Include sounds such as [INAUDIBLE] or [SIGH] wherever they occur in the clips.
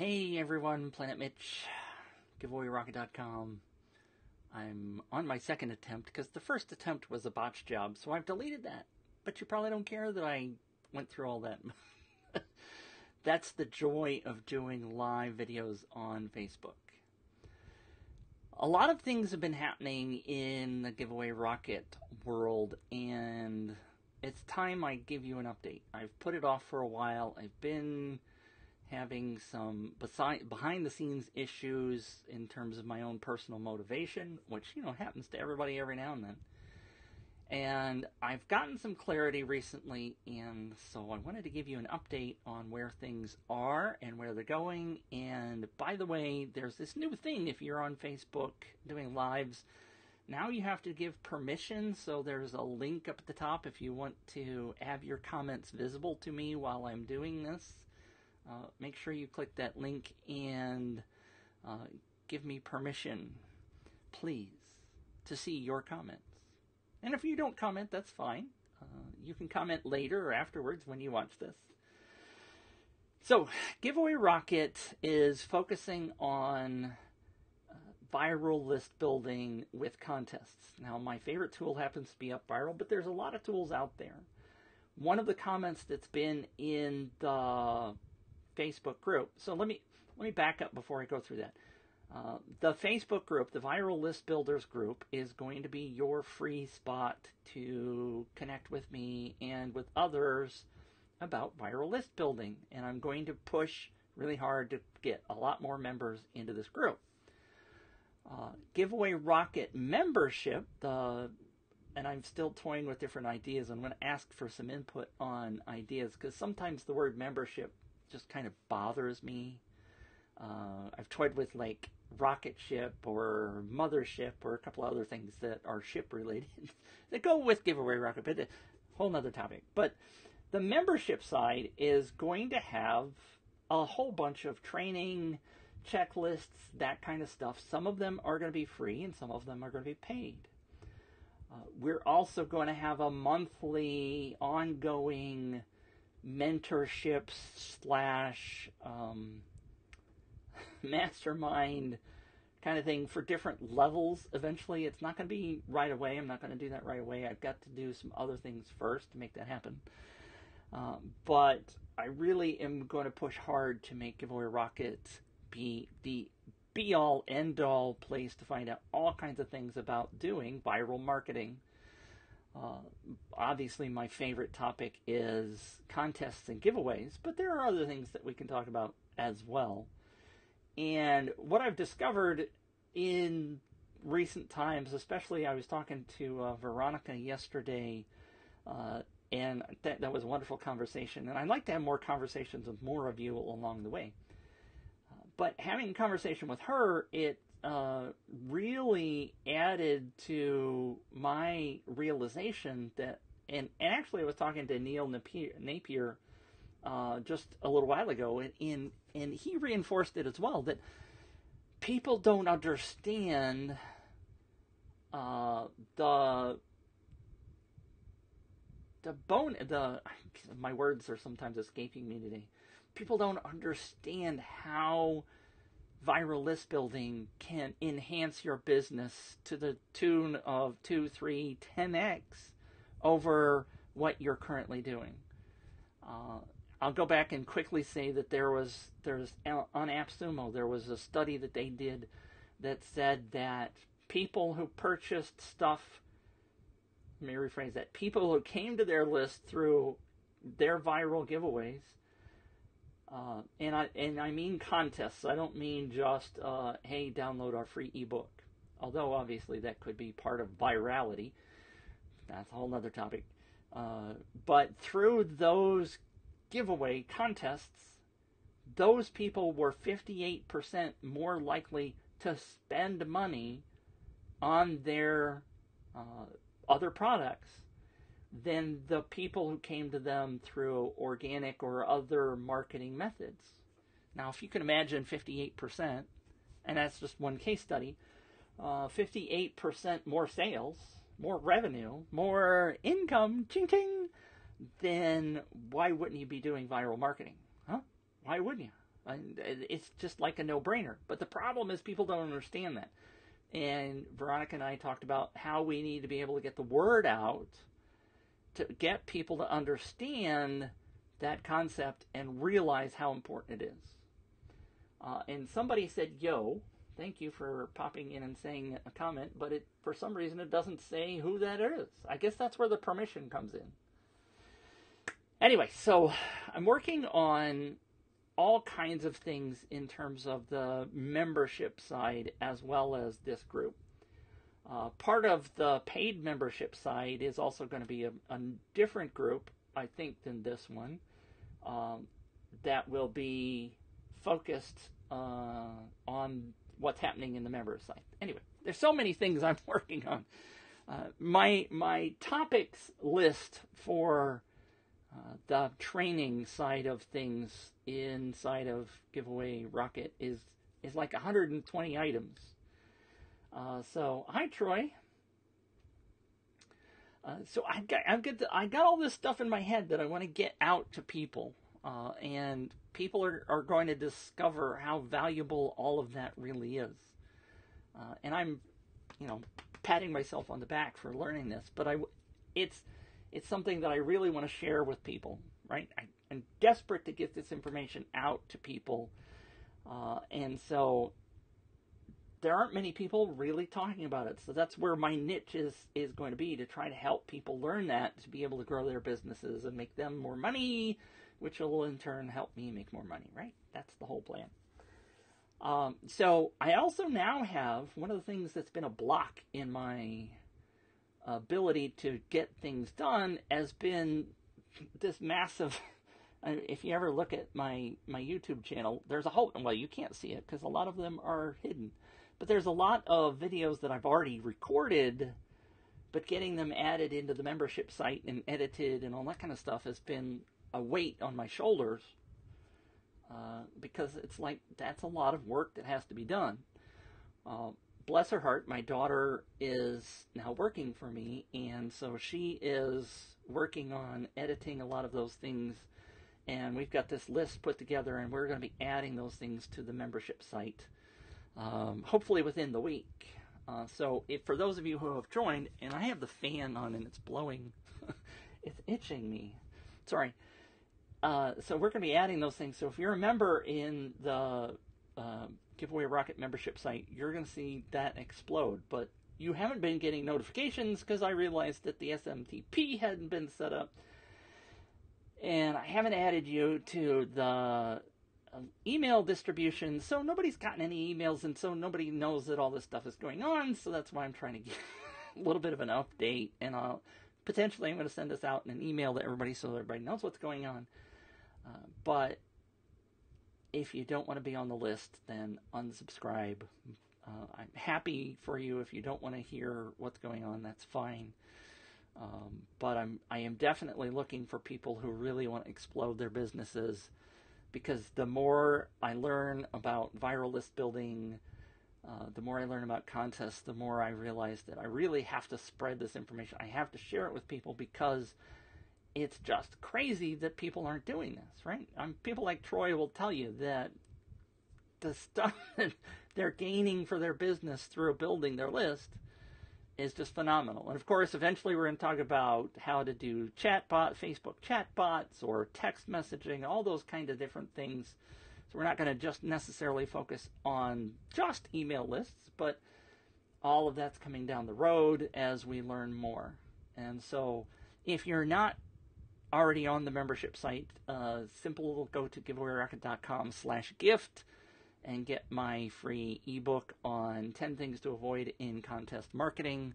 Hey everyone, Planet Mitch, giveawayrocket.com. I'm on my second attempt because the first attempt was a botch job, so I've deleted that. But you probably don't care that I went through all that. [LAUGHS] That's the joy of doing live videos on Facebook. A lot of things have been happening in the giveaway rocket world, and it's time I give you an update. I've put it off for a while. I've been having some behind the scenes issues in terms of my own personal motivation, which, you know, happens to everybody every now and then. And I've gotten some clarity recently, and so I wanted to give you an update on where things are and where they're going. And by the way, there's this new thing if you're on Facebook doing lives. Now you have to give permission, so there's a link up at the top if you want to have your comments visible to me while I'm doing this. Uh, make sure you click that link and uh, give me permission, please, to see your comments. And if you don't comment, that's fine. Uh, you can comment later or afterwards when you watch this. So, Giveaway Rocket is focusing on uh, viral list building with contests. Now, my favorite tool happens to be UpViral, but there's a lot of tools out there. One of the comments that's been in the Facebook group. So let me let me back up before I go through that. Uh, the Facebook group, the Viral List Builders group, is going to be your free spot to connect with me and with others about viral list building. And I'm going to push really hard to get a lot more members into this group. Uh, giveaway Rocket membership, the and I'm still toying with different ideas. I'm going to ask for some input on ideas because sometimes the word membership just kind of bothers me. Uh, I've toyed with like rocket ship or mothership or a couple other things that are ship related [LAUGHS] that go with giveaway rocket, but a whole nother topic. But the membership side is going to have a whole bunch of training, checklists, that kind of stuff. Some of them are going to be free and some of them are going to be paid. Uh, we're also going to have a monthly, ongoing mentorships slash um, [LAUGHS] mastermind kind of thing for different levels eventually. It's not going to be right away. I'm not going to do that right away. I've got to do some other things first to make that happen. Um, but I really am going to push hard to make Giveaway Rocket be the be all end all place to find out all kinds of things about doing viral marketing uh, obviously, my favorite topic is contests and giveaways, but there are other things that we can talk about as well. And what I've discovered in recent times, especially I was talking to uh, Veronica yesterday, uh, and that, that was a wonderful conversation. And I'd like to have more conversations with more of you along the way. Uh, but having a conversation with her, it uh, really added to my realization that, and, and actually, I was talking to Neil Napier, Napier uh, just a little while ago, and, and and he reinforced it as well that people don't understand uh, the the bone the my words are sometimes escaping me today. People don't understand how viral list building can enhance your business to the tune of 2, 3, 10x over what you're currently doing. Uh, I'll go back and quickly say that there was there's on AppSumo there was a study that they did that said that people who purchased stuff let me rephrase that people who came to their list through their viral giveaways uh, and I and I mean contests. I don't mean just uh, hey, download our free ebook. Although obviously that could be part of virality. That's a whole other topic. Uh, but through those giveaway contests, those people were 58% more likely to spend money on their uh, other products than the people who came to them through organic or other marketing methods. Now, if you can imagine 58%, and that's just one case study, uh, 58% more sales, more revenue, more income, ching ching, then why wouldn't you be doing viral marketing? Huh? Why wouldn't you? It's just like a no-brainer. But the problem is people don't understand that. And Veronica and I talked about how we need to be able to get the word out to get people to understand that concept and realize how important it is. Uh, and somebody said, "Yo, thank you for popping in and saying a comment," but it for some reason it doesn't say who that is. I guess that's where the permission comes in. Anyway, so I'm working on all kinds of things in terms of the membership side as well as this group. Uh, part of the paid membership side is also going to be a, a, different group, I think, than this one. Um, that will be focused uh, on what's happening in the member site. Anyway, there's so many things [LAUGHS] I'm working on. Uh, my my topics list for uh, the training side of things inside of Giveaway Rocket is is like 120 items. Uh, so hi Troy. Uh, so I've got I've got the, I got all this stuff in my head that I want to get out to people, uh, and people are, are going to discover how valuable all of that really is. Uh, and I'm, you know, patting myself on the back for learning this, but I it's it's something that I really want to share with people, right? I, am desperate to get this information out to people. Uh, and so there aren't many people really talking about it. So that's where my niche is, is going to be to try to help people learn that to be able to grow their businesses and make them more money, which will in turn help me make more money, right? That's the whole plan. Um, so I also now have one of the things that's been a block in my ability to get things done has been this massive. [LAUGHS] If you ever look at my my YouTube channel, there's a whole well, you can't see it because a lot of them are hidden, but there's a lot of videos that I've already recorded, but getting them added into the membership site and edited and all that kind of stuff has been a weight on my shoulders uh, because it's like that's a lot of work that has to be done. Uh, bless her heart, my daughter is now working for me, and so she is working on editing a lot of those things. And we've got this list put together, and we're going to be adding those things to the membership site, um, hopefully within the week. Uh, so, if, for those of you who have joined, and I have the fan on and it's blowing, [LAUGHS] it's itching me. Sorry. Uh, so, we're going to be adding those things. So, if you're a member in the uh, giveaway rocket membership site, you're going to see that explode. But you haven't been getting notifications because I realized that the SMTP hadn't been set up. And I haven't added you to the uh, email distribution, so nobody's gotten any emails, and so nobody knows that all this stuff is going on. So that's why I'm trying to [LAUGHS] get a little bit of an update, and I'll potentially I'm going to send this out in an email to everybody so everybody knows what's going on. Uh, but if you don't want to be on the list, then unsubscribe. Uh, I'm happy for you if you don't want to hear what's going on. That's fine. Um, but I'm I am definitely looking for people who really want to explode their businesses because the more I learn about viral list building, uh, the more I learn about contests, the more I realize that I really have to spread this information. I have to share it with people because it's just crazy that people aren't doing this, right? Um, people like Troy will tell you that the stuff [LAUGHS] that they're gaining for their business through building their list is just phenomenal. And of course, eventually we're going to talk about how to do chatbot, Facebook chatbots, or text messaging, all those kind of different things. So we're not going to just necessarily focus on just email lists, but all of that's coming down the road as we learn more. And so if you're not already on the membership site, uh, simple go to giveawayrocket.com slash gift and get my free ebook on 10 things to avoid in contest marketing.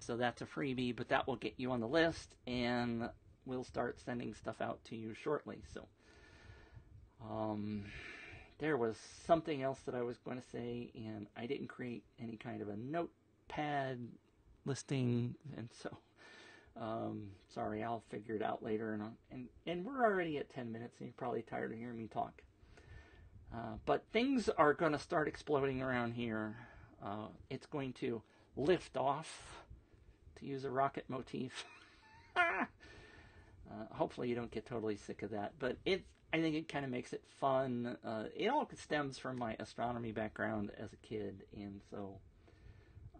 So that's a freebie, but that will get you on the list and we'll start sending stuff out to you shortly. So, um, there was something else that I was going to say, and I didn't create any kind of a notepad listing, and so um, sorry, I'll figure it out later. And, and, and we're already at 10 minutes, and you're probably tired of hearing me talk. Uh, but things are going to start exploding around here. Uh, it's going to lift off, to use a rocket motif. [LAUGHS] uh, hopefully, you don't get totally sick of that. But it, I think it kind of makes it fun. Uh, it all stems from my astronomy background as a kid, and so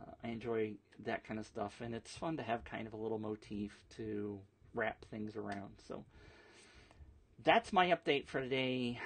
uh, I enjoy that kind of stuff. And it's fun to have kind of a little motif to wrap things around. So that's my update for today.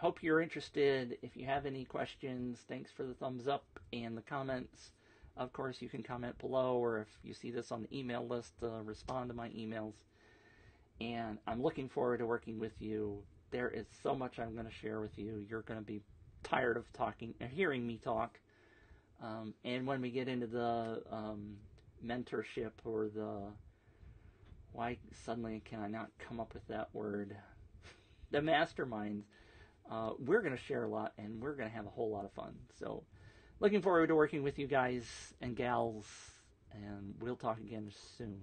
Hope you're interested. If you have any questions, thanks for the thumbs up and the comments. Of course, you can comment below, or if you see this on the email list, uh, respond to my emails and I'm looking forward to working with you. There is so much I'm going to share with you. You're going to be tired of talking, uh, hearing me talk. Um, and when we get into the um, mentorship or the why suddenly can I not come up with that word? [LAUGHS] the masterminds. Uh, we're going to share a lot, and we're going to have a whole lot of fun. So, looking forward to working with you guys and gals, and we'll talk again soon.